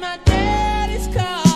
my daddy's car.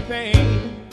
the pain.